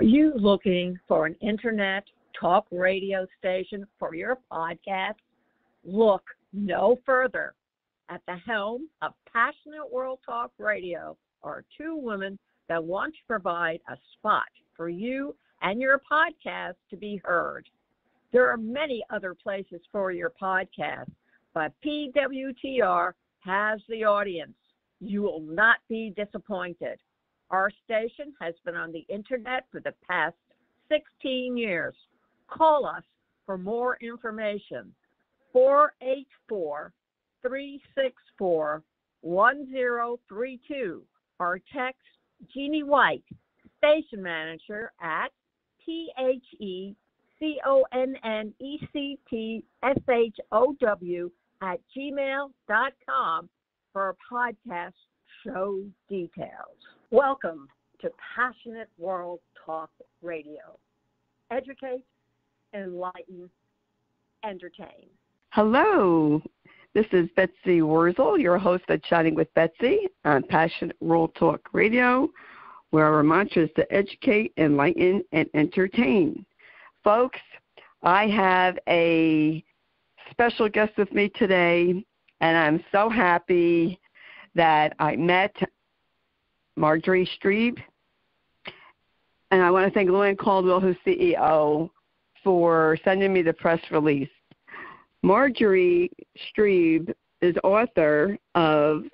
Are you looking for an internet talk radio station for your podcast? Look no further. At the helm of Passionate World Talk Radio are two women that want to provide a spot for you and your podcast to be heard. There are many other places for your podcast, but PWTR has the audience. You will not be disappointed. Our station has been on the internet for the past 16 years. Call us for more information. 484 364 1032 or text Jeannie White, station manager at T H E C O N N E C T S H O W at gmail.com for podcast show details. Welcome to Passionate World Talk Radio. Educate, enlighten, entertain. Hello, this is Betsy Wurzel, your host of Chatting with Betsy on Passionate World Talk Radio, where our mantra is to educate, enlighten, and entertain. Folks, I have a special guest with me today, and I'm so happy that I met Marjorie Strebe. And I want to thank Luann Caldwell, who's CEO, for sending me the press release. Marjorie Strebe is author of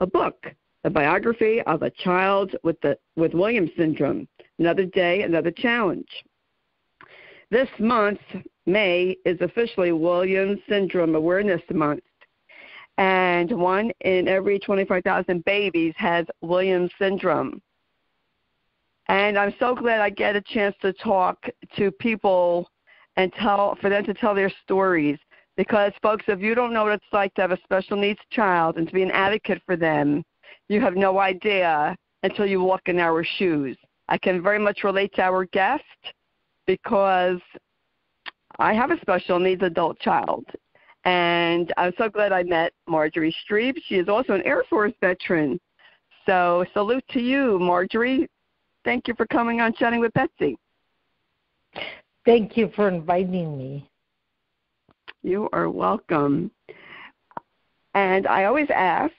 a book, a biography of a child with the with Williams syndrome. Another day, another challenge. This month, May, is officially Williams Syndrome Awareness Month and one in every 25,000 babies has Williams syndrome. And I'm so glad I get a chance to talk to people and tell for them to tell their stories because folks if you don't know what it's like to have a special needs child and to be an advocate for them you have no idea until you walk in our shoes i can very much relate to our guest because i have a special needs adult child and I'm so glad I met Marjorie Strebe. She is also an Air Force veteran. So salute to you, Marjorie. Thank you for coming on Chatting with Betsy. Thank you for inviting me. You are welcome. And I always ask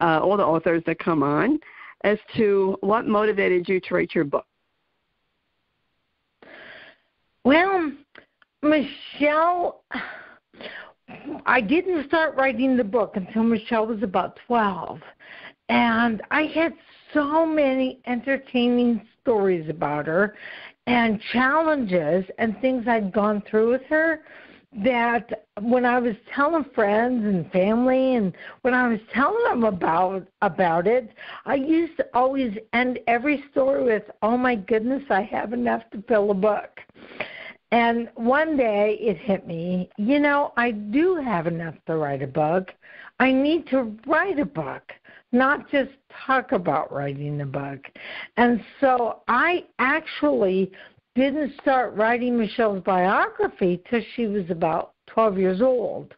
uh, all the authors that come on as to what motivated you to write your book. Well, Michelle I didn't start writing the book until Michelle was about 12. And I had so many entertaining stories about her and challenges and things I'd gone through with her that when I was telling friends and family and when I was telling them about about it, I used to always end every story with, "Oh my goodness, I have enough to fill a book." And one day it hit me, you know, I do have enough to write a book. I need to write a book, not just talk about writing a book. And so I actually didn't start writing Michelle's biography till she was about 12 years old.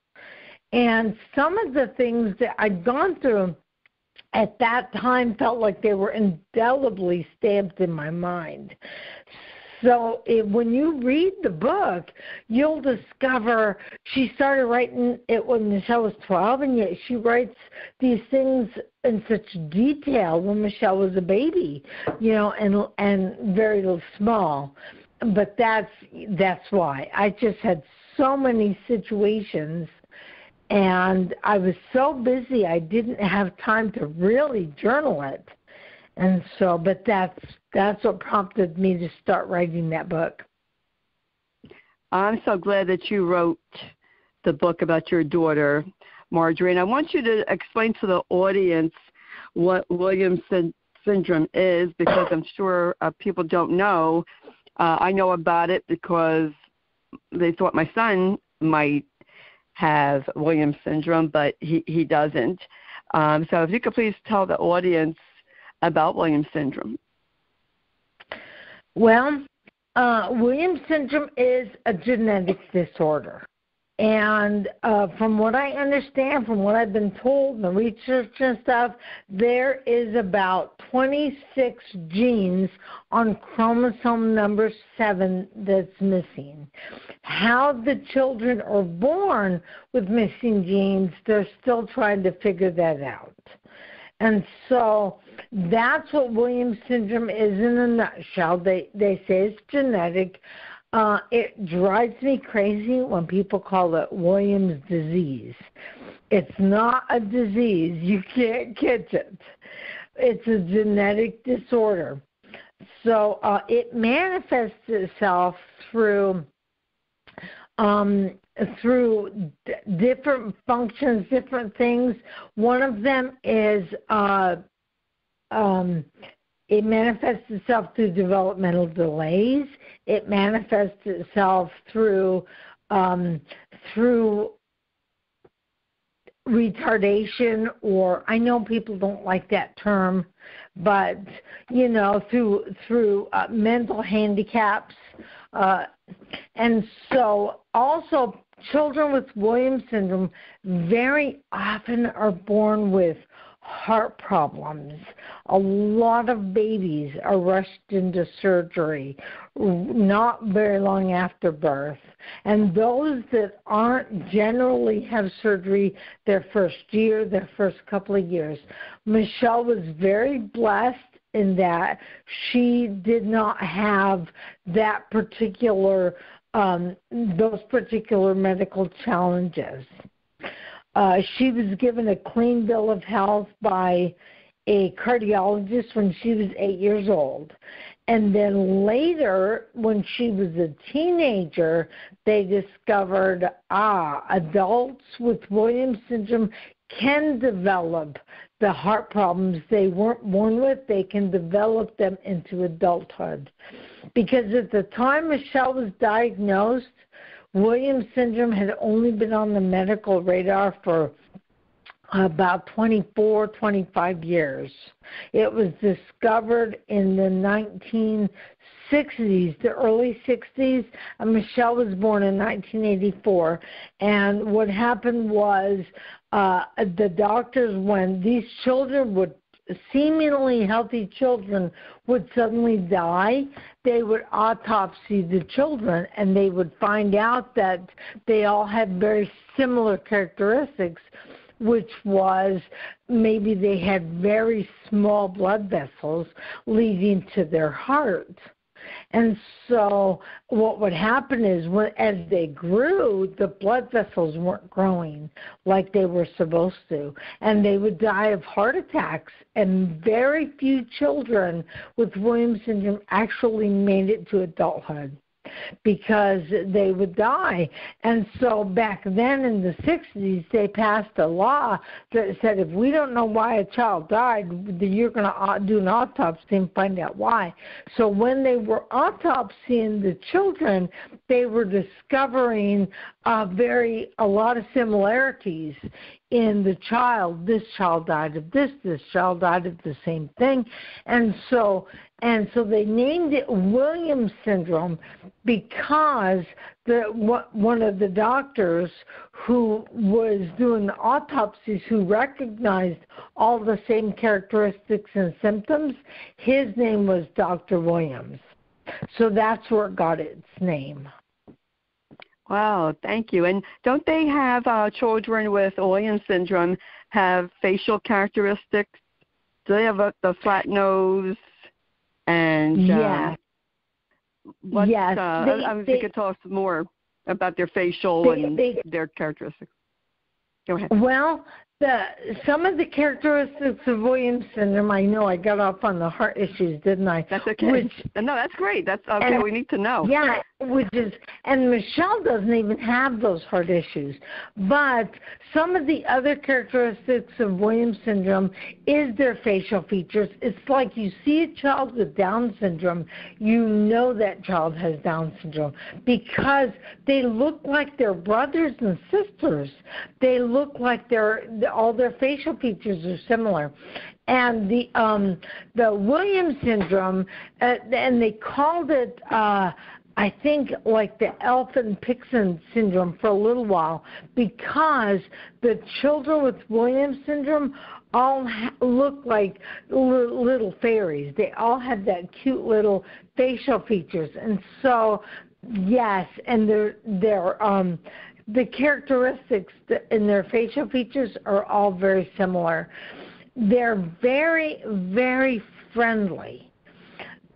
And some of the things that I'd gone through at that time felt like they were indelibly stamped in my mind. So it, when you read the book, you'll discover she started writing it when Michelle was 12, and yet she writes these things in such detail when Michelle was a baby, you know, and and very little small. But that's that's why I just had so many situations and I was so busy I didn't have time to really journal it. And so but that's that's what prompted me to start writing that book. I'm so glad that you wrote the book about your daughter, Marjorie. And I want you to explain to the audience what Williams syndrome is because I'm sure uh, people don't know. Uh, I know about it because they thought my son might have Williams syndrome, but he, he doesn't. Um, so if you could please tell the audience about Williams syndrome. Well, uh, Williams syndrome is a genetic disorder. And uh, from what I understand, from what I've been told, the research and stuff, there is about 26 genes on chromosome number seven that's missing. How the children are born with missing genes, they're still trying to figure that out. And so that's what Williams syndrome is in a nutshell. They they say it's genetic. Uh, it drives me crazy when people call it Williams disease. It's not a disease. You can't catch it. It's a genetic disorder. So uh, it manifests itself through um, through d- different functions, different things. One of them is uh, um, it manifests itself through developmental delays. It manifests itself through um, through retardation, or I know people don't like that term, but you know through through uh, mental handicaps, uh, and so also children with Williams syndrome very often are born with heart problems. A lot of babies are rushed into surgery not very long after birth. And those that aren't generally have surgery their first year, their first couple of years. Michelle was very blessed in that she did not have that particular um, those particular medical challenges. Uh, she was given a clean bill of health by a cardiologist when she was eight years old. And then later, when she was a teenager, they discovered ah, adults with Williams syndrome can develop the heart problems they weren't born with, they can develop them into adulthood. Because at the time Michelle was diagnosed, Williams syndrome had only been on the medical radar for about 24, 25 years. It was discovered in the 1960s, the early 60s. And Michelle was born in 1984. And what happened was uh, the doctors, when these children would seemingly healthy children would suddenly die, they would autopsy the children and they would find out that they all had very similar characteristics, which was maybe they had very small blood vessels leading to their heart. And so what would happen is when as they grew, the blood vessels weren't growing like they were supposed to, and they would die of heart attacks. And very few children with Williams syndrome actually made it to adulthood because they would die. And so back then in the 60s, they passed a law that said if we don't know why a child died, you're going to do an autopsy and find out why. So when they were autopsying the children, they were discovering uh, very a lot of similarities in the child. This child died of this. This child died of the same thing, and so and so they named it Williams syndrome because the one of the doctors who was doing the autopsies who recognized all the same characteristics and symptoms, his name was Dr. Williams. So that's where it got its name. Wow, thank you. And don't they have uh, children with Williams syndrome have facial characteristics? Do they have a, the flat nose and uh, yes, what, yes. Uh, they, I, I was they, you tell us more about their facial they, and they, their characteristics. Go ahead. Well, the some of the characteristics of Williams syndrome. I know I got off on the heart issues, didn't I? That's okay. Which, no, that's great. That's okay. And, we need to know. Yeah, which is and Michelle doesn't even have those heart issues. But some of the other characteristics of Williams syndrome is their facial features. It's like you see a child with Down syndrome, you know that child has Down syndrome because they look like their brothers and sisters. They look like they're all their facial features are similar. And the um, the Williams syndrome, uh, and they called it uh, I think like the Elfman-Pixon syndrome for a little while because the children with Williams syndrome all ha- look like l- little fairies. They all have that cute little facial features, and so yes, and they're they're um the characteristics in their facial features are all very similar. They're very very friendly.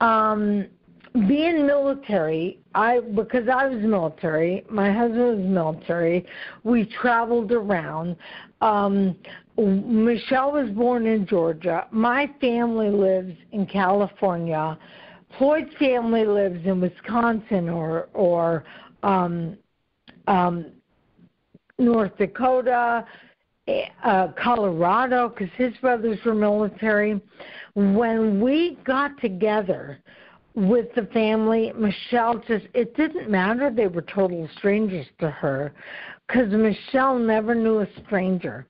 Um, being military, I because I was military, my husband was military. We traveled around. Um, Michelle was born in Georgia. My family lives in California. Floyd's family lives in Wisconsin or or um, um, North Dakota, eh, uh, Colorado, because his brothers were military. When we got together with the family, Michelle just, it didn't matter they were total strangers to her because Michelle never knew a stranger.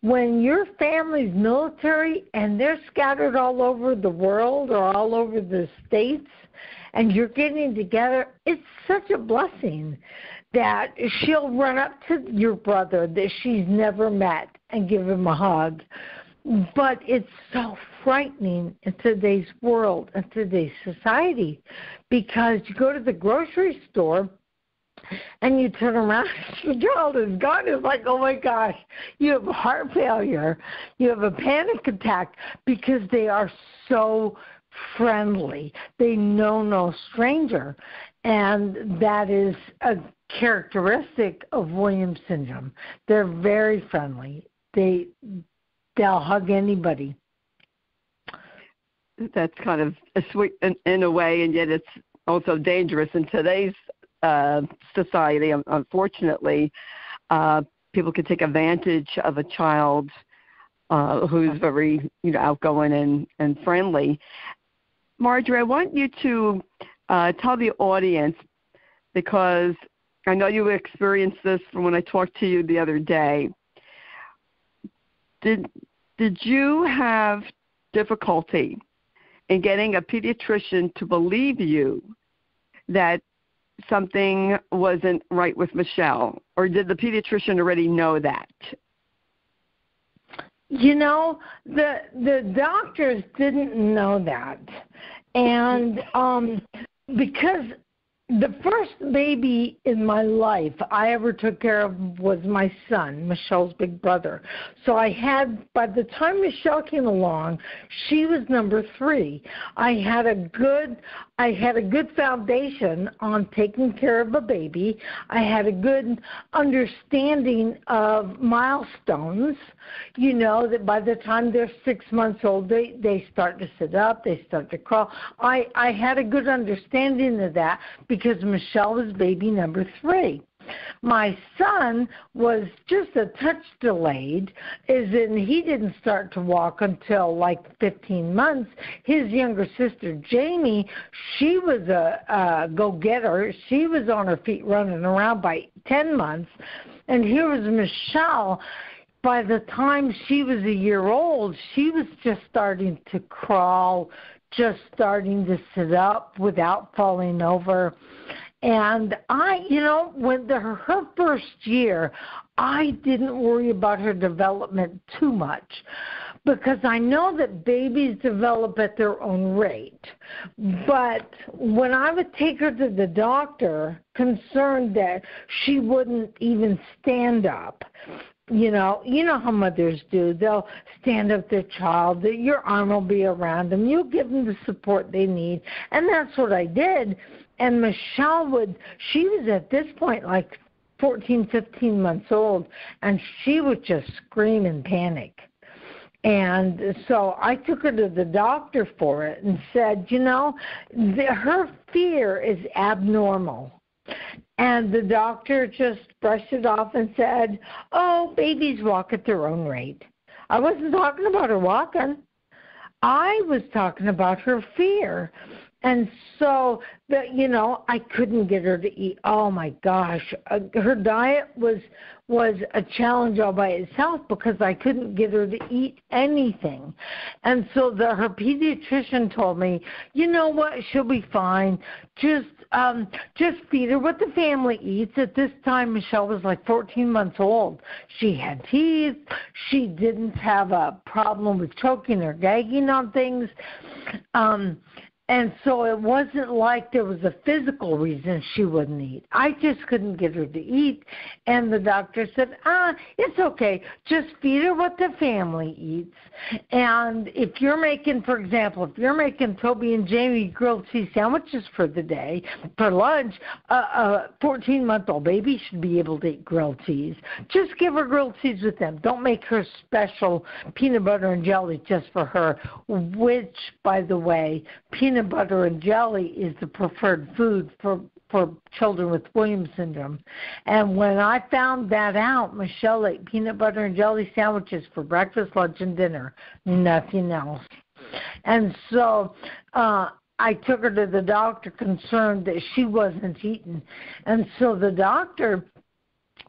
When your family's military and they're scattered all over the world or all over the states and you're getting together, it's such a blessing that she'll run up to your brother that she's never met and give him a hug. But it's so frightening in today's world and today's society because you go to the grocery store and you turn around, your child is gone. It's like, oh my gosh, you have heart failure, you have a panic attack because they are so friendly. They know no stranger. And that is a characteristic of Williams syndrome. They're very friendly. They they'll hug anybody. That's kind of a sweet in, in a way, and yet it's also dangerous in today's uh, society. Unfortunately, uh, people can take advantage of a child uh, who's very you know outgoing and and friendly. Marjorie, I want you to uh, tell the audience because I know you experienced this from when I talked to you the other day. Did did you have difficulty in getting a pediatrician to believe you that something wasn't right with Michelle, or did the pediatrician already know that? You know, the the doctors didn't know that, and um, because the first baby in my life I ever took care of was my son, Michelle's big brother. So I had, by the time Michelle came along, she was number three. I had a good, I had a good foundation on taking care of a baby. I had a good understanding of milestones. You know that by the time they're six months old, they they start to sit up, they start to crawl. I I had a good understanding of that because Michelle was baby number three. My son was just a touch delayed, as in he didn't start to walk until like 15 months. His younger sister, Jamie, she was a, a go getter. She was on her feet running around by 10 months. And here was Michelle by the time she was a year old, she was just starting to crawl, just starting to sit up without falling over. And I, you know, when the, her first year, I didn't worry about her development too much because I know that babies develop at their own rate. But when I would take her to the doctor, concerned that she wouldn't even stand up, you know, you know how mothers do. They'll stand up their child. Your arm will be around them. You'll give them the support they need, and that's what I did. And Michelle would. She was at this point like 14, 15 months old, and she would just scream in panic. And so I took her to the doctor for it and said, you know, the, her fear is abnormal and the doctor just brushed it off and said, Oh, babies walk at their own rate. I wasn't talking about her walking. I was talking about her fear. and so the you know I couldn't get her to eat. Oh my gosh, uh, her diet was was a challenge all by itself because I couldn't get her to eat anything. And so the her pediatrician told me, you know what, she'll be fine. Just um just feed her what the family eats. At this time Michelle was like 14 months old. She had teeth. She didn't have a problem with choking or gagging on things. Um and so it wasn't like there was a physical reason she wouldn't eat. I just couldn't get her to eat. And the doctor said, ah, it's okay. Just feed her what the family eats. And if you're making, for example, if you're making Toby and Jamie grilled cheese sandwiches for the day, for lunch, a 14 month old baby should be able to eat grilled cheese. Just give her grilled cheese with them. Don't make her special peanut butter and jelly just for her, which, by the way, peanut peanut butter and jelly is the preferred food for for children with Williams syndrome. And when I found that out, Michelle ate peanut butter and jelly sandwiches for breakfast, lunch, and dinner, nothing else. And so uh I took her to the doctor concerned that she wasn't eating. And so the doctor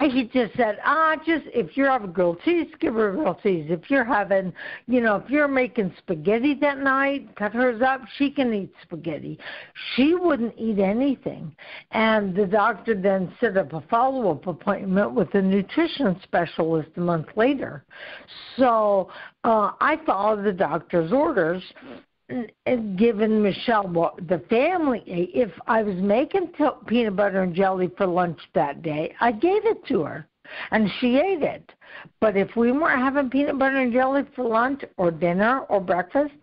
he just said, ah, just if you're having grilled cheese, give her grilled cheese. If you're having, you know, if you're making spaghetti that night, cut hers up. She can eat spaghetti. She wouldn't eat anything, and the doctor then set up a follow-up appointment with a nutrition specialist a month later. So uh, I followed the doctor's orders, given Michelle what the family. If I was making t- peanut butter and jelly for lunch that day, I gave it to her, and she ate it. But if we weren't having peanut butter and jelly for lunch or dinner or breakfast,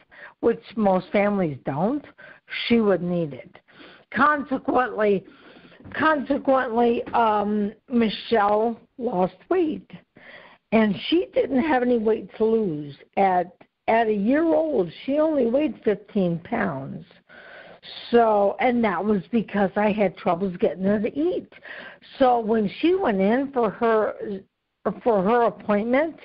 which most families don't, she wouldn't eat it. Consequently, consequently, um, Michelle lost weight, and she didn't have any weight to lose at at a year old, she only weighed 15 pounds. So, and that was because I had troubles getting her to eat. So when she went in for her for her appointment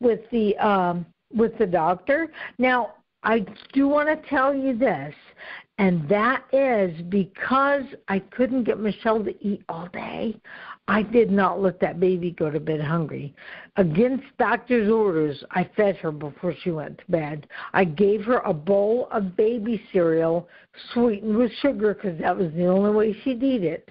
with the um with the doctor, now I do want to tell you this, and that is because I couldn't get Michelle to eat all day. I did not let that baby go to bed hungry. Against doctor's orders, I fed her before she went to bed. I gave her a bowl of baby cereal sweetened with sugar because that was the only way she'd eat it.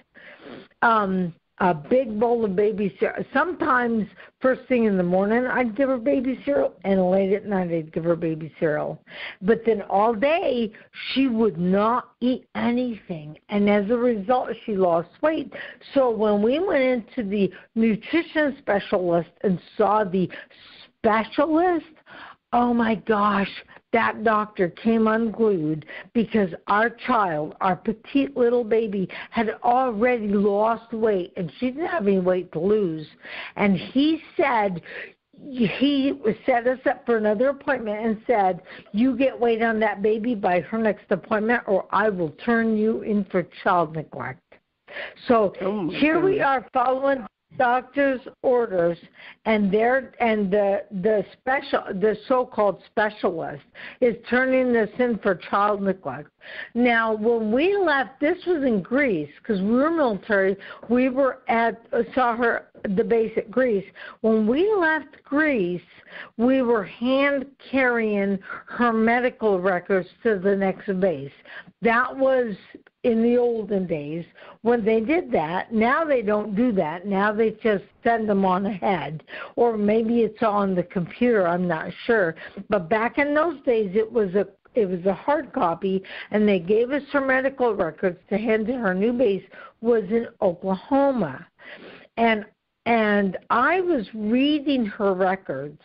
Um, a big bowl of baby cereal. Sometimes first thing in the morning I'd give her baby cereal and late at night I'd give her baby cereal. But then all day she would not eat anything and as a result she lost weight. So when we went into the nutrition specialist and saw the specialist, oh my gosh, that doctor came unglued because our child, our petite little baby, had already lost weight and she didn't have any weight to lose. And he said, he set us up for another appointment and said, You get weight on that baby by her next appointment, or I will turn you in for child neglect. So oh here we are following doctor's orders and their and the the special the so-called specialist is turning this in for child neglect now when we left this was in greece because we were military we were at saw her the base at greece when we left greece we were hand carrying her medical records to the next base that was in the olden days when they did that. Now they don't do that. Now they just send them on ahead. Or maybe it's on the computer, I'm not sure. But back in those days it was a it was a hard copy and they gave us her medical records to hand to her new base was in Oklahoma. And and I was reading her records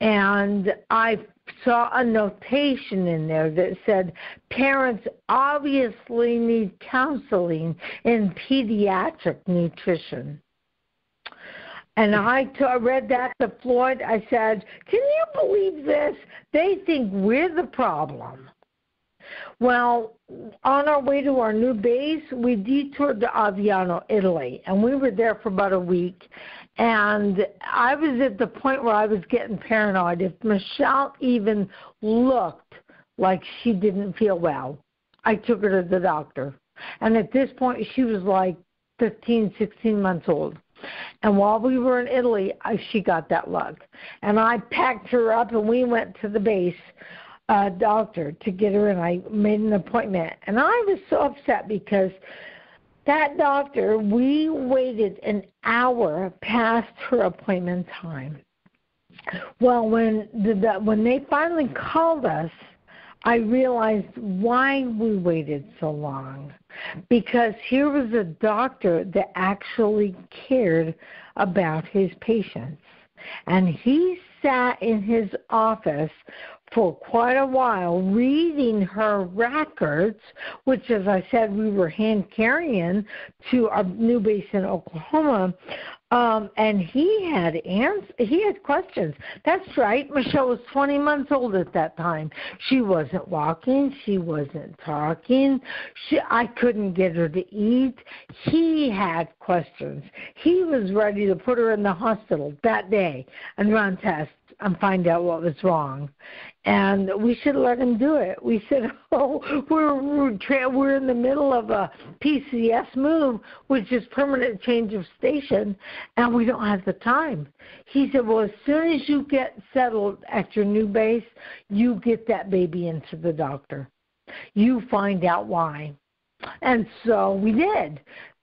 and I saw a notation in there that said parents obviously need counseling in pediatric nutrition. And I t- read that to Floyd. I said, Can you believe this? They think we're the problem. Well, on our way to our new base, we detoured to Aviano, Italy, and we were there for about a week. And I was at the point where I was getting paranoid. If Michelle even looked like she didn't feel well, I took her to the doctor. And at this point, she was like 15, 16 months old. And while we were in Italy, I, she got that lug. And I packed her up and we went to the base uh, doctor to get her and I made an appointment. And I was so upset because that doctor, we waited an hour past her appointment time. Well, when the, the when they finally called us, I realized why we waited so long. Because here was a doctor that actually cared about his patients. And he sat in his office for quite a while reading her records, which, as I said, we were hand carrying to our new base in Oklahoma. Um, and he had ans- he had questions. That's right. Michelle was 20 months old at that time. She wasn't walking. She wasn't talking. She, I couldn't get her to eat. He had questions. He was ready to put her in the hospital that day and run tests and find out what was wrong. And we should let him do it. We said, "Oh, we're we're, we're in the middle of a PCS move, which is permanent change of station, and we don't have the time." He said, "Well, as soon as you get settled at your new base, you get that baby into the doctor. You find out why." And so we did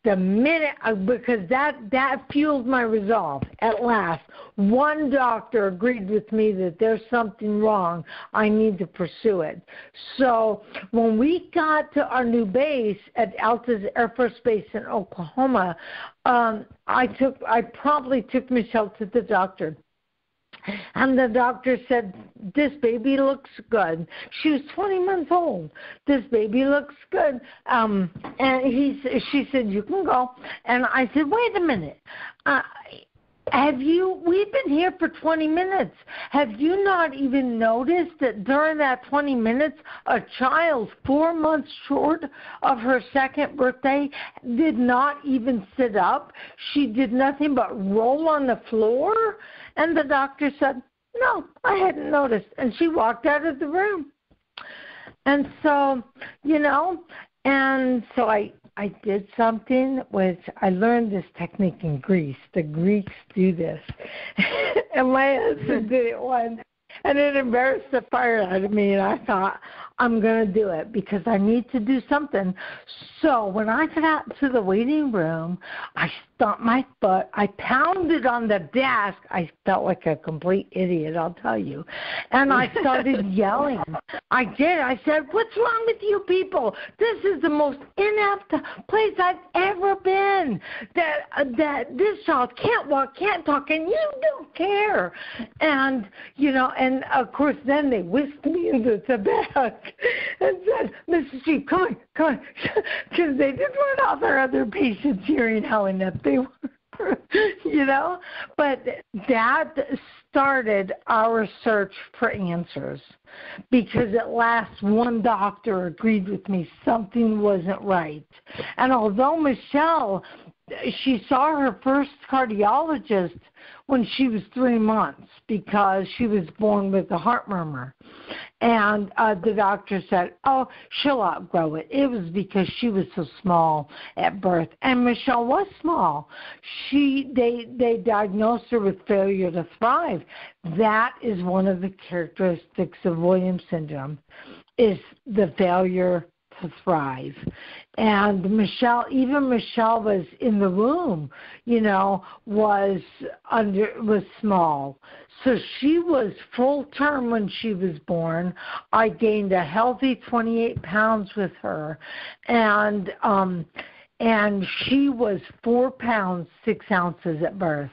the minute uh, because that that fueled my resolve. At last one doctor agreed with me that there's something wrong. I need to pursue it. So when we got to our new base at altus air force base in oklahoma um i took i promptly took michelle to the doctor and the doctor said, This baby looks good. She was 20 months old. This baby looks good. Um, and he, she said, You can go. And I said, Wait a minute. Uh, have you, we've been here for 20 minutes. Have you not even noticed that during that 20 minutes, a child four months short of her second birthday did not even sit up? She did nothing but roll on the floor? And the doctor said, No, I hadn't noticed. And she walked out of the room. And so, you know, and so I I did something which I learned this technique in Greece. The Greeks do this. and my husband did it once and it embarrassed the fire out of me and I thought, I'm going to do it because I need to do something. So when I got to the waiting room, I stomped my foot. I pounded on the desk. I felt like a complete idiot, I'll tell you. And I started yelling. I did. I said, What's wrong with you people? This is the most inept place I've ever been. That, uh, that this child can't walk, can't talk, and you don't care. And, you know, and of course, then they whisked me into the back and said, Mrs. G, come on, come on. Because they didn't want all their other patients hearing how inept they were. you know? But that started our search for answers because at last one doctor agreed with me something wasn't right. And although Michelle she saw her first cardiologist when she was three months because she was born with a heart murmur. And uh, the doctor said, Oh, she'll outgrow it. It was because she was so small at birth. And Michelle was small. She they they diagnosed her with failure to thrive. That is one of the characteristics of Williams syndrome is the failure to thrive. And Michelle, even Michelle was in the room, you know, was under was small. So she was full term when she was born. I gained a healthy 28 pounds with her, and um, and she was four pounds six ounces at birth.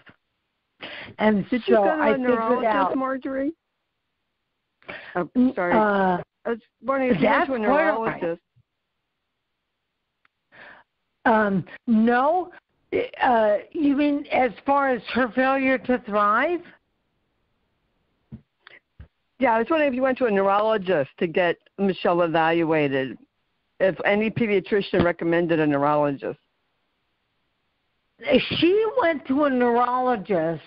And did so you go to I a figured neurologist, out. Marjorie? Oh, sorry. Uh, I was wondering if you went to a quite all right. Um, no, uh, you mean as far as her failure to thrive? Yeah, I was wondering if you went to a neurologist to get Michelle evaluated. If any pediatrician recommended a neurologist. She went to a neurologist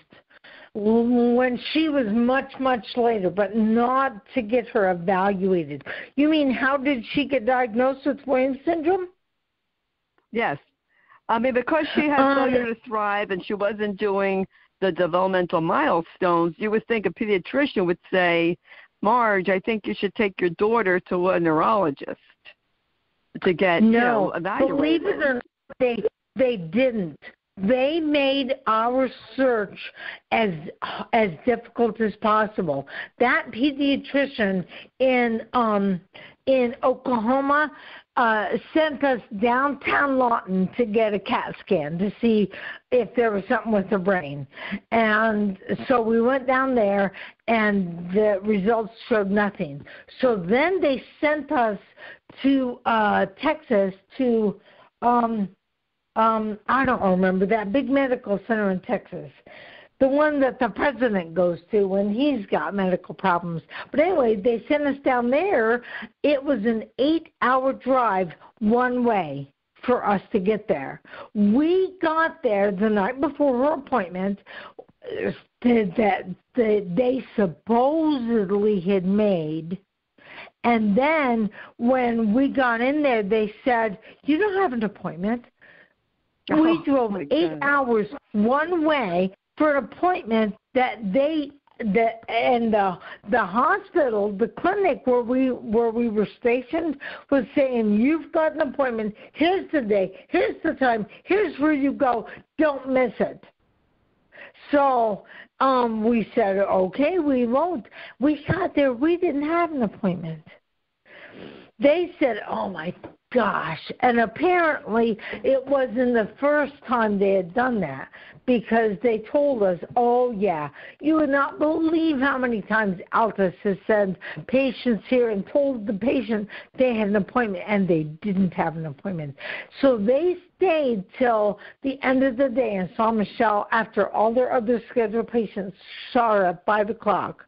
when she was much much later but not to get her evaluated you mean how did she get diagnosed with williams syndrome yes. I mean because she had um, failure to thrive and she wasn't doing the developmental milestones you would think a pediatrician would say marge i think you should take your daughter to a neurologist to get no, you know, evaluated. Believe it or not they they didn't. They made our search as as difficult as possible. That pediatrician in um in Oklahoma uh sent us downtown Lawton to get a CAT scan to see if there was something with the brain. And so we went down there and the results showed nothing. So then they sent us to uh Texas to um um, I don't remember that big medical center in Texas, the one that the president goes to when he's got medical problems. But anyway, they sent us down there. It was an eight-hour drive one way for us to get there. We got there the night before her appointment uh, that that they supposedly had made. And then when we got in there, they said, You don't have an appointment. Oh we oh, drove eight hours one way for an appointment that they the and the the hospital, the clinic where we where we were stationed was saying you've got an appointment. Here's the day. Here's the time. Here's where you go. Don't miss it. So um we said okay, we won't. We got there. We didn't have an appointment. They said, "Oh my gosh. And apparently it wasn't the first time they had done that because they told us, oh, yeah, you would not believe how many times Altus has sent patients here and told the patient they had an appointment and they didn't have an appointment. So they stayed till the end of the day and saw Michelle after all their other scheduled patients saw her at 5 o'clock.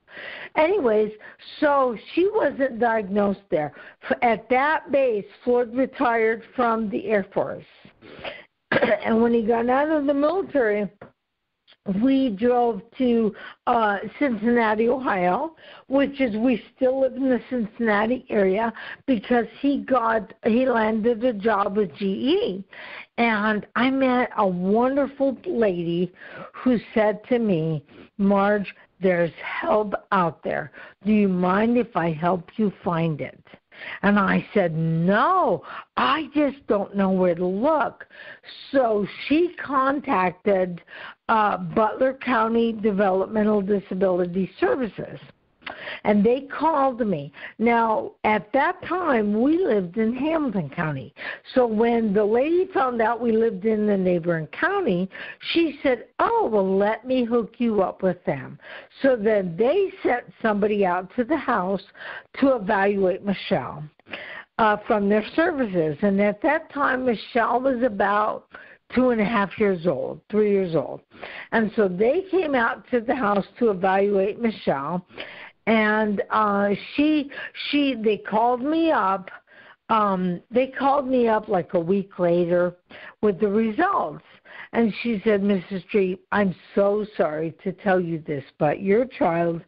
Anyways, so she wasn't diagnosed there. At that base, Floyd retired from the Air Force. and when he got out of the military, we drove to uh, Cincinnati, Ohio, which is we still live in the Cincinnati area because he got he landed a job with GE, and I met a wonderful lady who said to me, Marge, there's help out there. Do you mind if I help you find it? And I said, No, I just don't know where to look. So she contacted uh, Butler County Developmental Disability Services and they called me. Now, at that time, we lived in Hamilton County. So when the lady found out we lived in the neighboring county, she said, Oh, well, let me hook you up with them. So then they sent somebody out to the house to evaluate Michelle uh, from their services. And at that time, Michelle was about two and a half years old, three years old. And so they came out to the house to evaluate Michelle and uh she she they called me up um they called me up like a week later with the results. And she said mrs Strebe i'm so sorry to tell you this but your child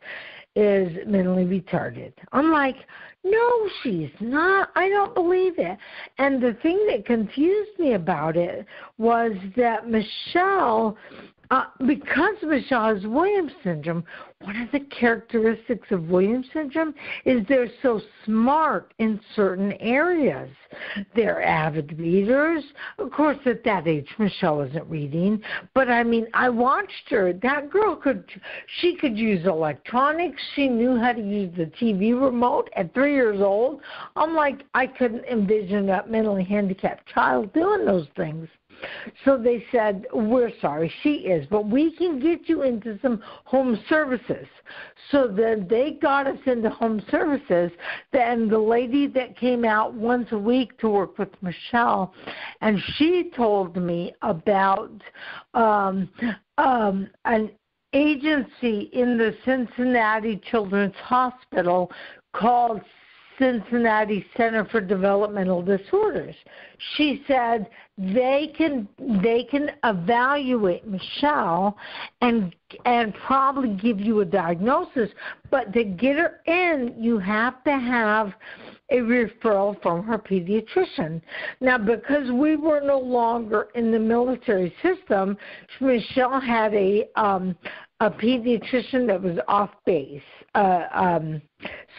is mentally retarded. I'm like no she's not. I don't believe it. And the thing that confused me about it was that michelle uh, because has Williams syndrome, one of the characteristics of Williams syndrome is they're so smart in certain areas. They're avid readers. Of course, at that age, Michelle wasn't reading, but I mean, I watched her. That girl could, she could use electronics. She knew how to use the TV remote at three years old. I'm like, I couldn't envision a mentally handicapped child doing those things. So they said, We're sorry, she is, but we can get you into some home services. So then they got us into home services. Then the lady that came out once a week to work with Michelle, and she told me about um, um, an agency in the Cincinnati Children's Hospital called Cincinnati Center for Developmental Disorders. She said they can they can evaluate Michelle and and probably give you a diagnosis, but to get her in, you have to have a referral from her pediatrician. Now, because we were no longer in the military system, Michelle had a um, a pediatrician that was off base. Uh, um,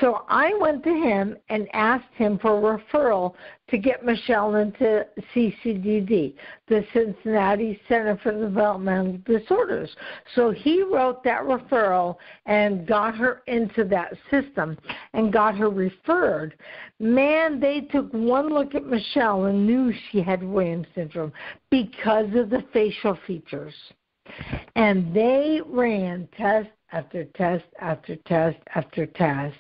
so I went to him and asked him for a referral to get Michelle into CCDD, the Cincinnati Center for Developmental Disorders. So he wrote that referral and got her into that system and got her referred. Man, they took one look at Michelle and knew she had Williams syndrome because of the facial features. And they ran test after test after test after test.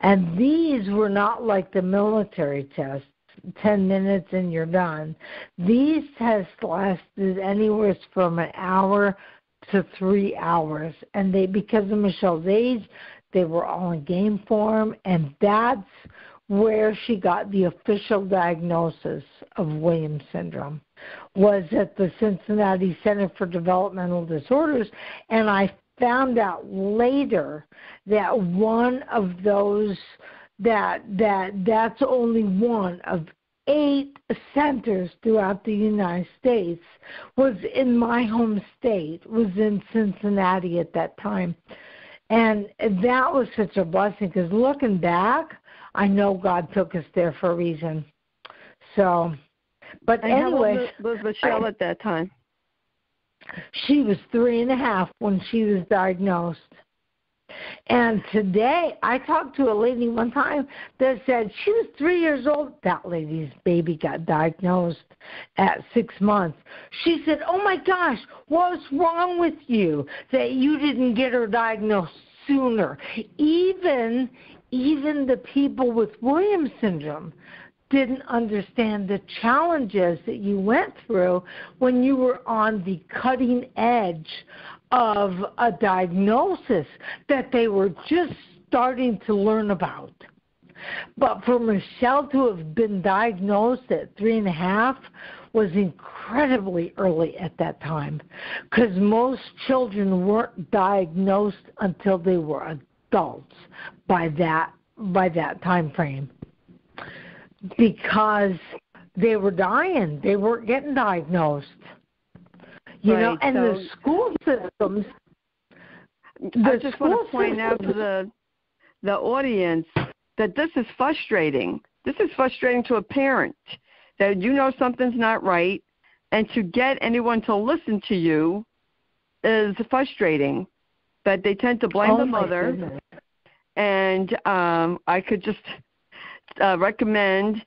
And these were not like the military tests 10 minutes and you're done. These tests lasted anywhere from an hour to three hours. And they, because of Michelle's age, they were all in game form. And that's where she got the official diagnosis of Williams syndrome was at the Cincinnati Center for Developmental Disorders and I found out later that one of those that that that's only one of eight centers throughout the United States was in my home state was in Cincinnati at that time and that was such a blessing because looking back I know God took us there for a reason so but and anyway, old was Michelle at that time? She was three and a half when she was diagnosed. And today, I talked to a lady one time that said she was three years old. That lady's baby got diagnosed at six months. She said, Oh my gosh, what's wrong with you that you didn't get her diagnosed sooner? Even even the people with Williams syndrome didn't understand the challenges that you went through when you were on the cutting edge of a diagnosis that they were just starting to learn about. But for Michelle to have been diagnosed at three and a half was incredibly early at that time because most children weren't diagnosed until they were adults by that by that time frame because they were dying. They weren't getting diagnosed. You right, know, and so the school systems. I just want to point out to the the audience that this is frustrating. This is frustrating to a parent that you know something's not right, and to get anyone to listen to you is frustrating. But they tend to blame oh the mother, goodness. and um, I could just uh, recommend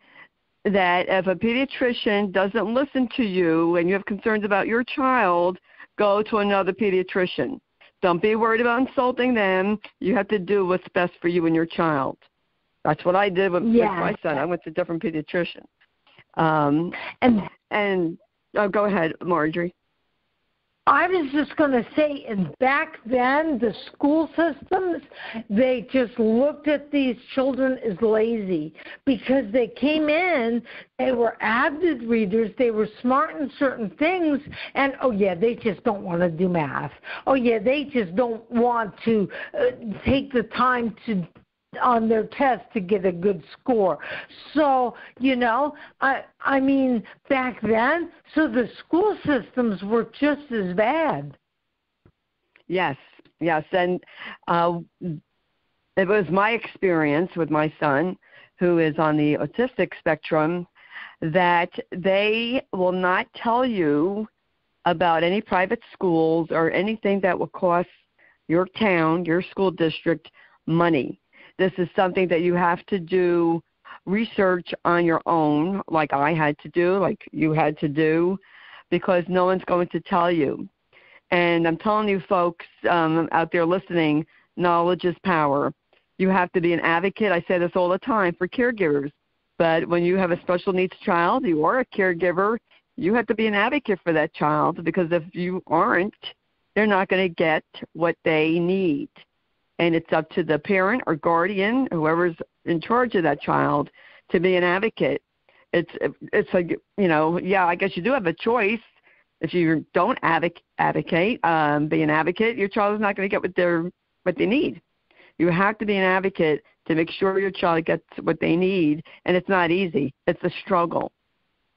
that if a pediatrician doesn't listen to you and you have concerns about your child, go to another pediatrician. Don't be worried about insulting them. You have to do what's best for you and your child. That's what I did with, Yeah. with my son. I went to a different pediatrician. Um, And and oh, go ahead, Marjorie. I was just going to say, and back then, the school systems, they just looked at these children as lazy because they came in, they were avid readers, they were smart in certain things, and oh, yeah, they just don't want to do math. Oh, yeah, they just don't want to uh, take the time to on their test to get a good score. So, you know, I I mean back then, so the school systems were just as bad. Yes, yes, and uh, it was my experience with my son, who is on the autistic spectrum, that they will not tell you about any private schools or anything that will cost your town, your school district money. This is something that you have to do research on your own, like I had to do, like you had to do, because no one's going to tell you. And I'm telling you, folks um, out there listening, knowledge is power. You have to be an advocate. I say this all the time for caregivers. But when you have a special needs child, you are a caregiver, you have to be an advocate for that child because if you aren't, they're not going to get what they need. And it's up to the parent or guardian, whoever's in charge of that child to be an advocate. It's it's like you know, yeah, I guess you do have a choice. If you don't advocate, um, be an advocate, your child is not going to get what they're what they need. You have to be an advocate to make sure your child gets what they need, and it's not easy. It's a struggle,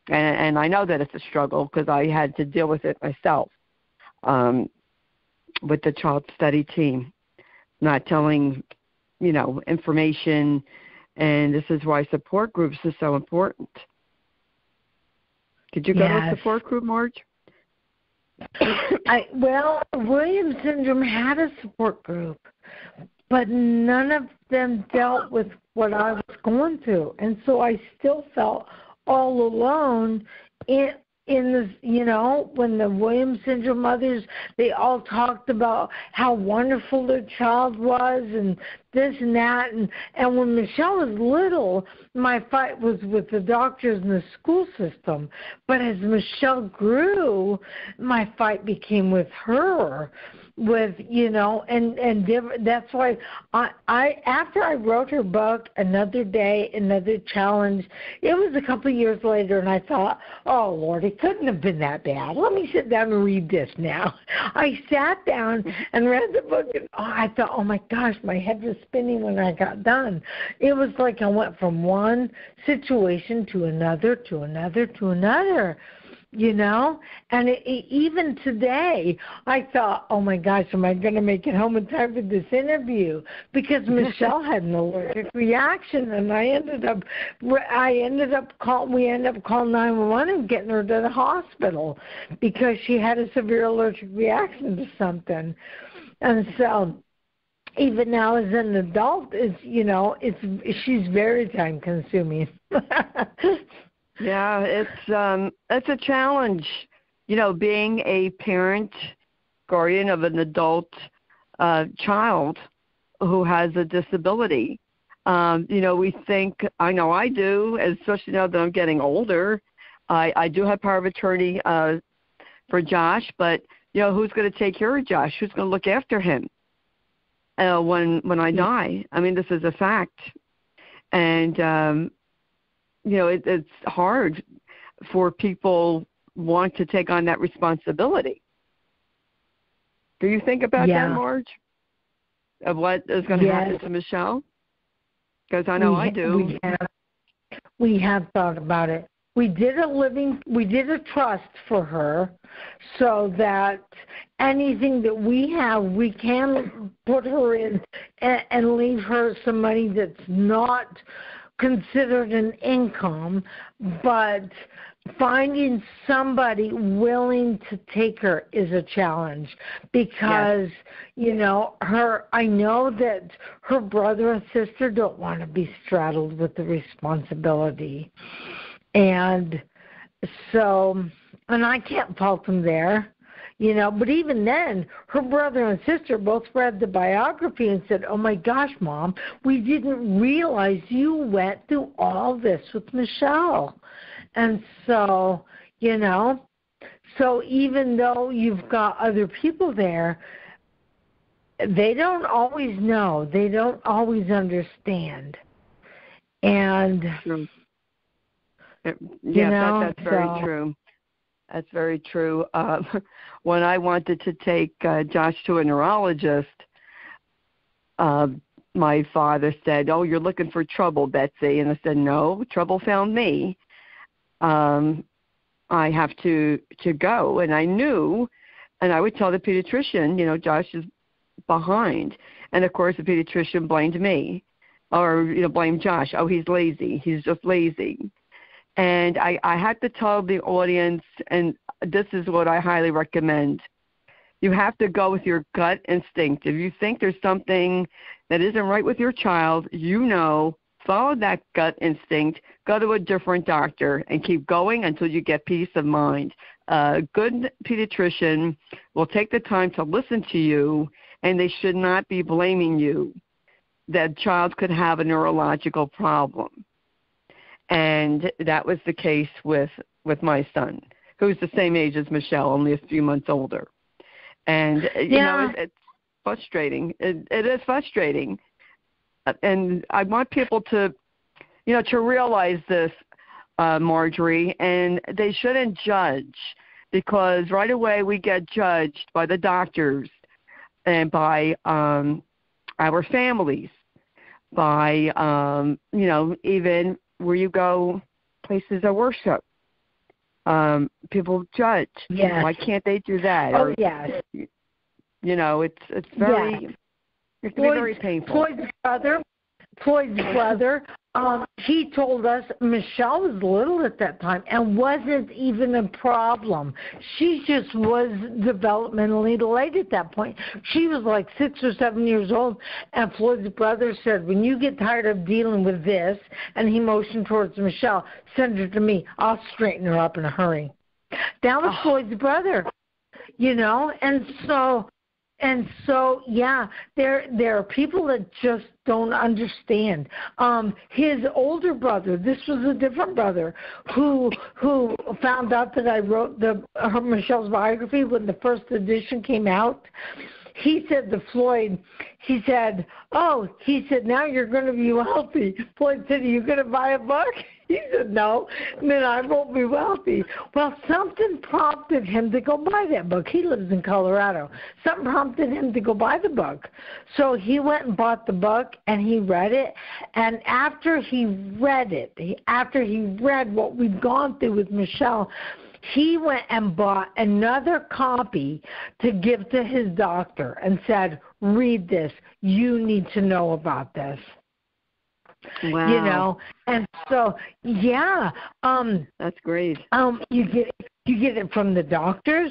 and, and I know that it's a struggle because I had to deal with it myself um, with the child study team, not telling, you know, information, and this is why support groups is so important. Did you go yes. to support group, Marge? I well, Williams syndrome had a support group, but none of them dealt with what I was going through, and so I still felt all alone in in the you know when the Williams syndrome mothers they all talked about how wonderful their child was and this and that. And and when Michelle was little my fight was with the doctors and the school system. But as Michelle grew my fight became with her with you know and and that's why i i after i wrote her book another day another challenge it was a couple of years later and i thought oh lord it couldn't have been that bad. Let me sit down and read this now. I sat down and read the book and oh, i thought oh my gosh my head was spinning when i got done. It was like i went from one situation to another to another to another you know? And it, it, even today i thought oh my gosh am i going to make it home in time for this interview? Because michelle had an allergic reaction and i ended up i ended up call we ended up calling nine one one and getting her to the hospital because she had a severe allergic reaction to something. And so even now as an adult it's you know it's she's very time consuming Yeah, it's um it's a challenge. You know, being a parent, guardian of an adult uh child who has a disability. Um, you know, we think I know I do, especially now that I'm getting older. I I do have power of attorney uh for Josh, but you know, who's going to take care of Josh? Who's going to look after him uh, when when I die? I mean, this is a fact, and um, you know, it, it's hard for people want to take on that responsibility. Do you think about yeah. that, Marge? Of what is going to yes. happen to Michelle? Because I know we, I do. We have, we have thought about it. We did a living, we did a trust for her, so that anything that we have, we can put her in and, and leave her some money that's not considered an income, but finding somebody willing to take her is a challenge because yes. you know her i know that her brother and sister don't want to be straddled with the responsibility and so and i can't fault them there you know but even then her brother and sister both read the biography and said oh my gosh mom we didn't realize you went through all this with michelle. And so you know so even though you've got other people there they don't always know. They don't always understand. And true. yeah you know, that, that's very so, true that's very true. Uh, when I wanted to take uh, Josh to a neurologist, uh, my father said, "Oh, you're looking for trouble, Betsy," and I said, "No, trouble found me. Um, I have to to go." And I knew, and I would tell the pediatrician, you know, Josh is behind, and of course the pediatrician blamed me, or you know, blamed Josh. Oh, he's lazy. He's just lazy and I, I had to tell the audience, and this is what I highly recommend. You have to go with your gut instinct. If you think there's something that isn't right with your child, you know, follow that gut instinct, go to a different doctor, and keep going until you get peace of mind. A good pediatrician will take the time to listen to you, and they should not be blaming you that child could have a neurological problem and that was the case with with my son, who's the same age as Michelle, only a few months older. And you yeah. know, it, it's frustrating. It, it is frustrating. and I want people to, you know, to realize this, uh, Marjorie, and they shouldn't judge because right away we get judged by the doctors and by um, our families, by um, you know even where you go, places of worship. Um, people judge. Yes. Why can't they do that? Oh or, yes. You know, it's it's very Yes. it can be very painful. Floyd's brother, Floyd's brother, um, he told us Michelle was little at that time and wasn't even a problem. She just was developmentally delayed at that point. She was like six or seven years old, and Floyd's brother said, "When you get tired of dealing with this," and he motioned towards Michelle, "Send her to me. I'll straighten her up in a hurry." That was Oh. Floyd's brother, you know, and so and so yeah there there are people that just don't understand. Um his older brother this was a different brother who who found out that i wrote the her michelle's biography when the first edition came out he said to floyd he said oh he said now you're going to be wealthy. Floyd said are you going to buy a book? He said no. And then i won't be wealthy. Well something prompted him to go buy that book. He lives in colorado. Something prompted him to go buy the book. So he went and bought the book and he read it. And after he read it after he read what we've gone through with michelle he went and bought another copy to give to his doctor and said, Read this. You need to know about this. Wow. You know? And so yeah, um That's great. um you get you get it from the doctors,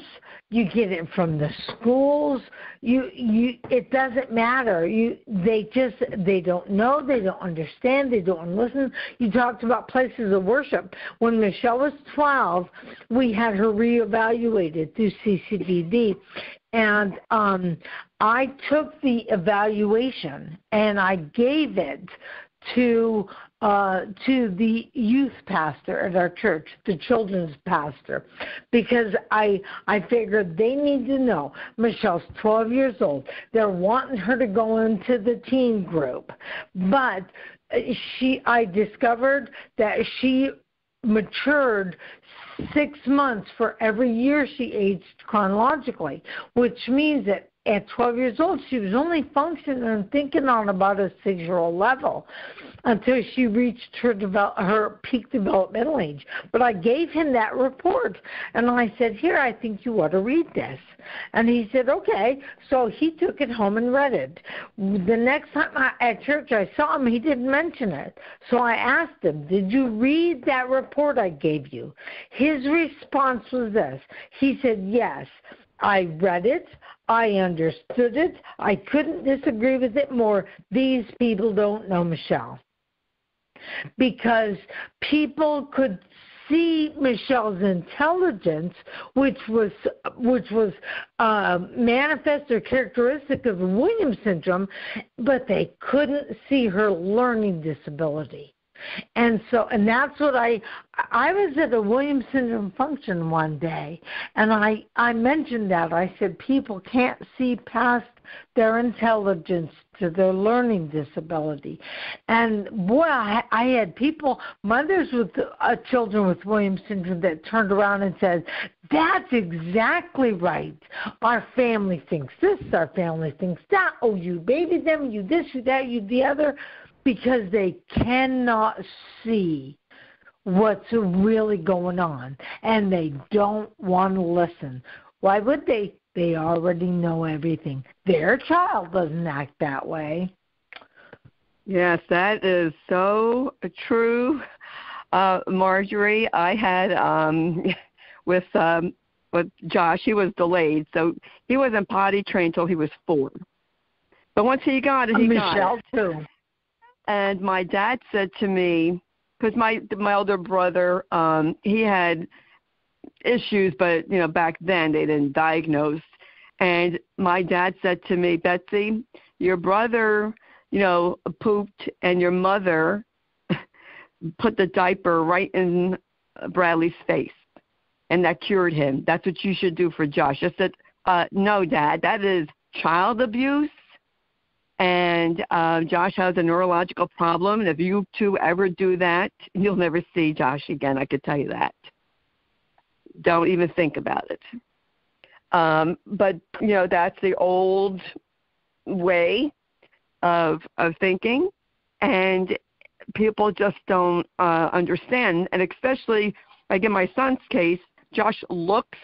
you get it from the schools, you you it doesn't matter. You they just they don't know, they don't understand, they don't listen. You talked about places of worship. When Michelle was twelve, we had her reevaluated through CCDD and um I took the evaluation and I gave it to uh, to the youth pastor at our church, the children's pastor, because I I figured they need to know. Michelle's 12 years old. They're wanting her to go into the teen group, but she I discovered that she matured six months for every year she aged chronologically, which means that at 12 years old, she was only functioning and thinking on about a six-year-old level until she reached her develop, her peak developmental age. But I gave him that report, and I said, "Here, I think you ought to read this." And he said, "Okay." So he took it home and read it. The next time I, at church I saw him, he didn't mention it. So I asked him, "Did you read that report I gave you?" His response was this. He said, "Yes." I read it. I understood it. I couldn't disagree with it more. These people don't know Michelle. Because people could see Michelle's intelligence, which was which was uh, manifest or characteristic of Williams syndrome, but they couldn't see her learning disability. And so, and that's what I, I was at a Williams syndrome function one day, and I, I mentioned that. I said people can't see past their intelligence to their learning disability. And boy, I, I had people, mothers with uh, children with Williams syndrome, that turned around and said, "That's exactly right. Our family thinks this. Our family thinks that. Oh, you baby them. You this. You that. You the other." Because they cannot see what's really going on and they don't want to listen. Why would they? They already know everything. Their child doesn't act that way. Yes, that is so true, uh, Marjorie. I had um, with um, with Josh. He was delayed, so he wasn't potty trained until he was four. But once he got it, he Michelle got it. too. And my dad said to me because my my older brother um he had issues but you know back then they didn't diagnose. And my dad said to me betsy your brother you know pooped and your mother put the diaper right in bradley's face and that cured him. That's what you should do for josh. I said uh no dad that is child abuse And uh, Josh has a neurological problem, and if you two ever do that, you'll never see Josh again. I could tell you that. Don't even think about it. Um, but you know that's the old way of of thinking, and people just don't uh, understand. And especially, like in my son's case, Josh looks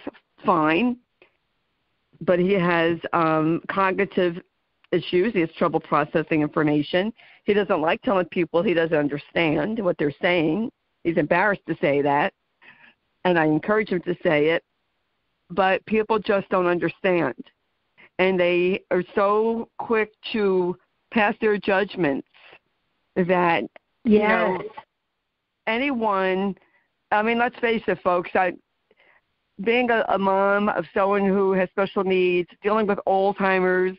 fine, but he has um, cognitive issues. He has trouble processing information. He doesn't like telling people he doesn't understand what they're saying. He's embarrassed to say that, and I encourage him to say it but people just don't understand. And they are so quick to pass their judgments that yes. you know anyone I mean let's face it folks, I being a, a mom of someone who has special needs, dealing with Alzheimer's,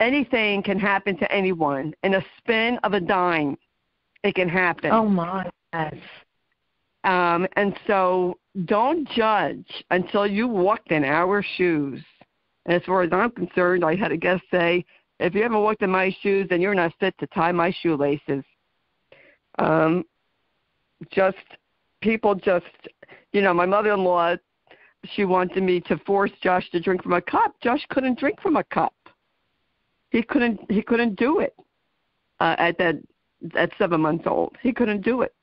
anything can happen to anyone. In a spin of a dime, it can happen. Oh my yes. Um, and so don't judge until you walked in our shoes. And as far as I'm concerned, I had a guest say, if you haven't walked in my shoes, then you're not fit to tie my shoelaces. Um, just people just, you know, my mother-in-law, she wanted me to force Josh to drink from a cup. Josh couldn't drink from a cup. He couldn't. He couldn't do it uh, at that at seven months old. He couldn't do it.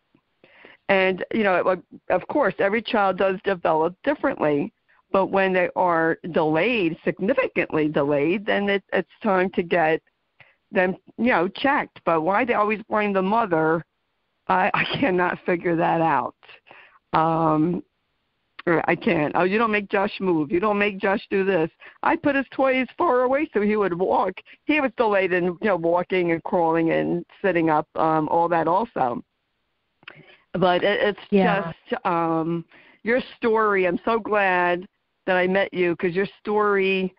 And, you know, of course, every child does develop differently, but when they are delayed, significantly delayed, then it, it's time to get them, you know, checked. But why they always blame the mother, I, I cannot figure that out. Um, I can't. Oh, you don't make Josh move. You don't make Josh do this. I put his toys far away so he would walk. He was delayed in you know walking and crawling and sitting up, um, all that also but it, it's yeah. just um your story. I'm so glad that I met you because your story,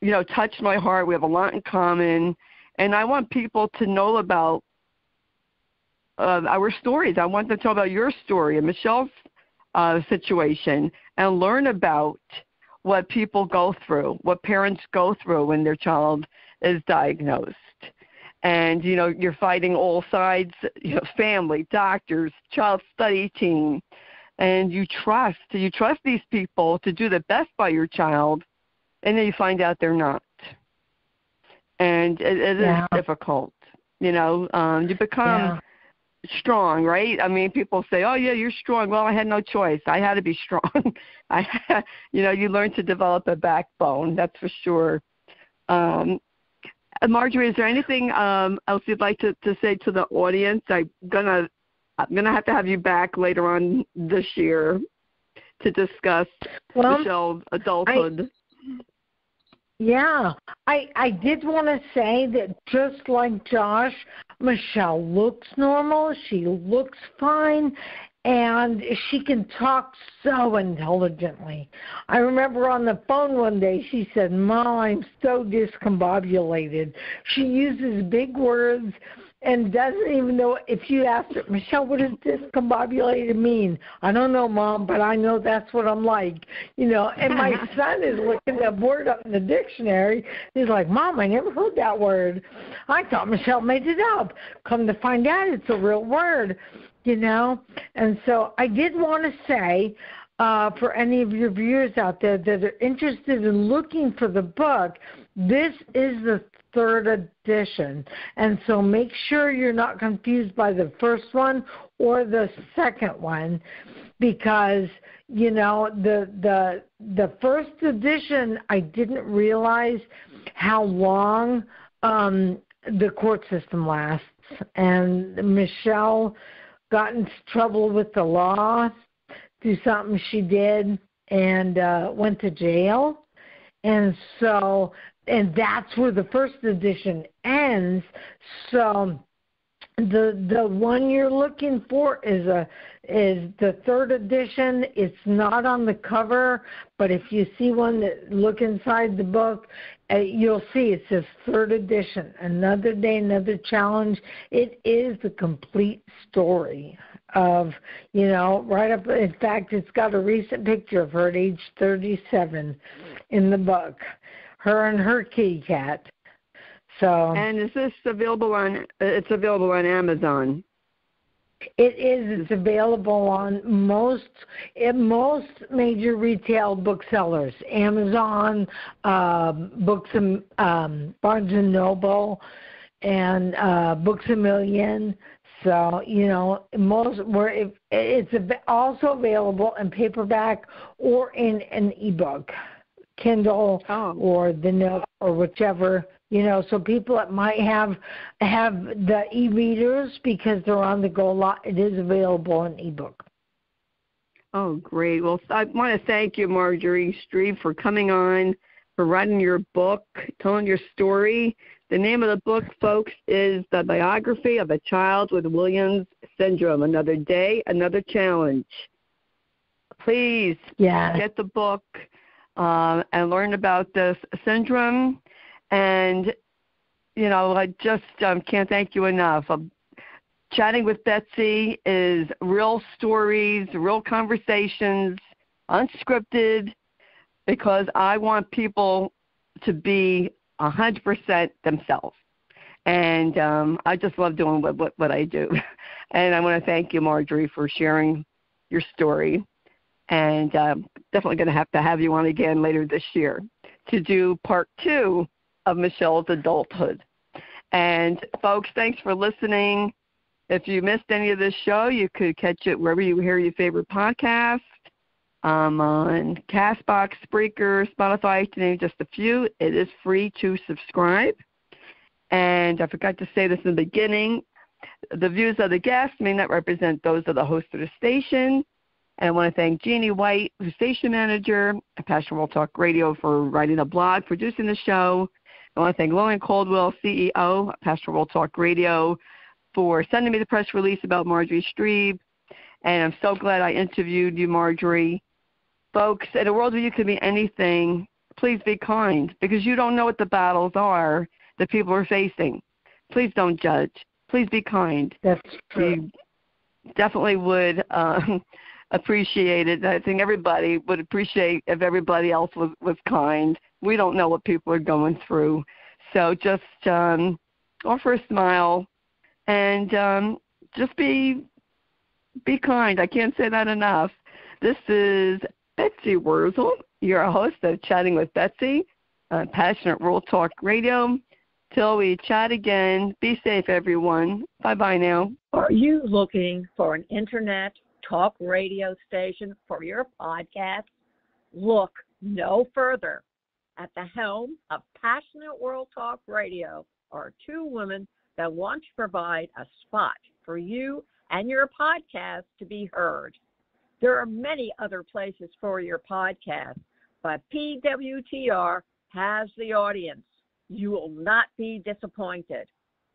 you know, touched my heart. We have a lot in common, and I want people to know about uh, our stories. I want them to know about your story and Michelle's uh, situation, and learn about what people go through, what parents go through when their child is diagnosed and you know you're fighting all sides you know family doctors child study team and you trust you trust these people to do the best by your child and then you find out they're not and it, it yeah. is difficult you know um you become yeah. Strong right? I mean people say oh yeah you're strong. Well i had no choice. I had to be strong. I had, you know you learn to develop a backbone that's for sure. Um uh, Marjorie, is there anything um, else you'd like to, to say to the audience? I'm gonna I'm gonna have to have you back later on this year to discuss well, Michelle's adulthood. I, yeah, I I did want to say that just like Josh, Michelle looks normal. She looks fine, and she can talk so intelligently. I remember on the phone one day she said, Mom, I'm so discombobulated. She uses big words and doesn't even know if you ask her, Michelle, what does discombobulated mean? I don't know, Mom, but I know that's what I'm like. You know, and my son is looking that word up in the dictionary. He's like, Mom, I never heard that word. I thought Michelle made it up. Come to find out it's a real word you know? And so I did want to say uh, for any of your viewers out there that are interested in looking for the book, this is the third edition. And so make sure you're not confused by the first one or the second one because you know the the the first edition I didn't realize how long um the court system lasts and Michelle got into trouble with the law through something she did and uh went to jail and so and that's where the first edition ends. So the the one you're looking for is a is the third edition. It's not on the cover but if you see one that look inside the book uh, you'll see it says third edition. Another day another challenge. It is the complete story of you know right up in fact it's got a recent picture of her at age 37 in the book her and her kitty cat So And is this available on? It's available on Amazon. It is. It's available on most in most major retail booksellers, Amazon, um, Books and um, Barnes and Noble, and uh, Books a Million. So you know, most where it, it's also available in paperback or in an ebook, Kindle Oh. or the Nook or whichever you know so people that might have have the e-readers because they're on the go a lot it is available in ebook Oh, great. Well, I want to thank you, Marjorie Strebe, for coming on, for writing your book, telling your story. The name of the book, folks, is The Biography of a Child with Williams Syndrome Another Day, Another Challenge. Please yeah get the book uh, and learn about this syndrome. And, you know, I just um, can't thank you enough. Um, chatting with Betsy is real stories, real conversations, unscripted, because I want people to be a 100% themselves. And um, I just love doing what, what, what I do. And I want to thank you, Marjorie, for sharing your story and um, definitely going to have to have you on again later this year to do part two of Michelle's adulthood. And folks, thanks for listening. If you missed any of this show, you could catch it wherever you hear your favorite podcast. Um, on Castbox, Spreaker, Spotify, to name just a few. It is free to subscribe. And I forgot to say this in the beginning. The views of the guests may not represent those of the host of the station. And I want to thank Jeannie White, who's station manager at Passion World Talk Radio, for writing a blog, producing the show. I want to thank Lillian Caldwell, CEO at Passion World Talk Radio, for sending me the press release about Marjorie Strebe. And I'm so glad I interviewed you, Marjorie. Folks, in a world where you can be anything, please be kind because you don't know what the battles are that people are facing. Please don't judge. Please be kind. that's true We definitely would um, appreciate it. I think everybody would appreciate if everybody else was, was kind. We don't know what people are going through. So just um, offer a smile and um, just be be kind. I can't say that enough. This is Betsy Wurzel, your host of Chatting with Betsy, on Passionate World Talk Radio. Till we chat again, be safe, everyone. Bye bye now. Are you looking for an internet talk radio station for your podcast? Look no further. At the helm of Passionate World Talk Radio are two women that want to provide a spot for you and your podcast to be heard. There are many other places for your podcast, but PWTR has the audience. You will not be disappointed.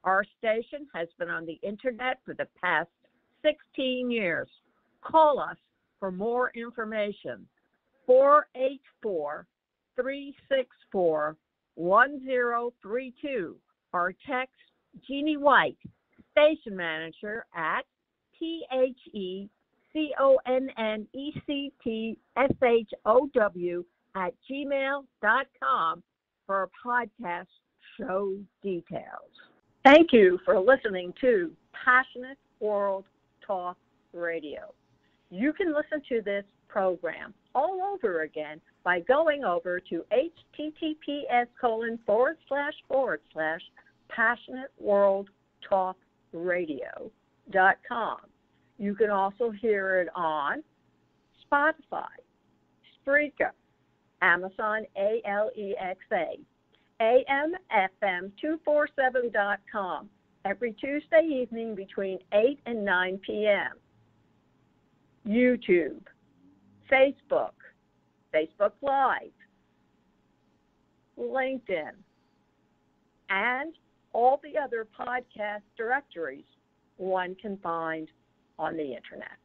Our station has been on the internet for the past 16 years. Call us for more information. 484 364 1032 or text Jeannie White, station manager at T H E C O N N E C T S H O W at gmail.com for podcast show details. Thank you for listening to Passionate World Talk Radio. You can listen to this program all over again by going over to https colon forward slash forward slash passionate world talk radio dot com. You can also hear it on Spotify, Spreaker, Amazon ALEXA, AMFM247.com every Tuesday evening between 8 and 9 p.m. YouTube, Facebook, Facebook Live, LinkedIn, and all the other podcast directories one can find on the internet.